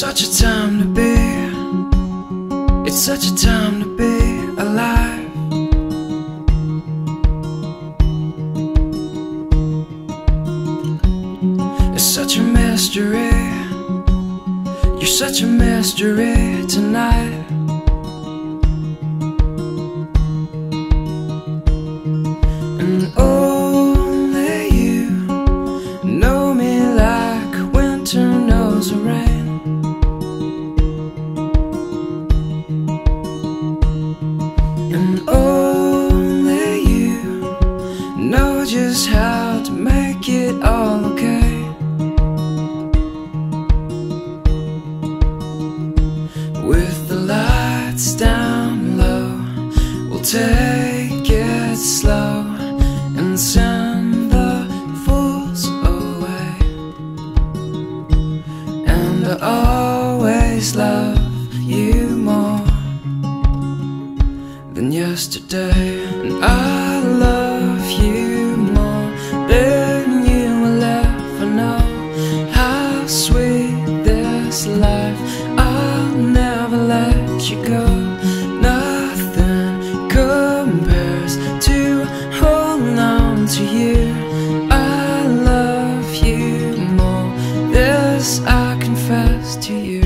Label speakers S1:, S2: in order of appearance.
S1: such a time to be. It's such a time to be alive. It's such a mystery. You're such a mystery tonight. Just how to make it all okay. With the lights down low, we'll take it slow and send the fools away. And I always love you more than yesterday. I'll never let you go. Nothing compares to holding on to you. I love you more. This I confess to you.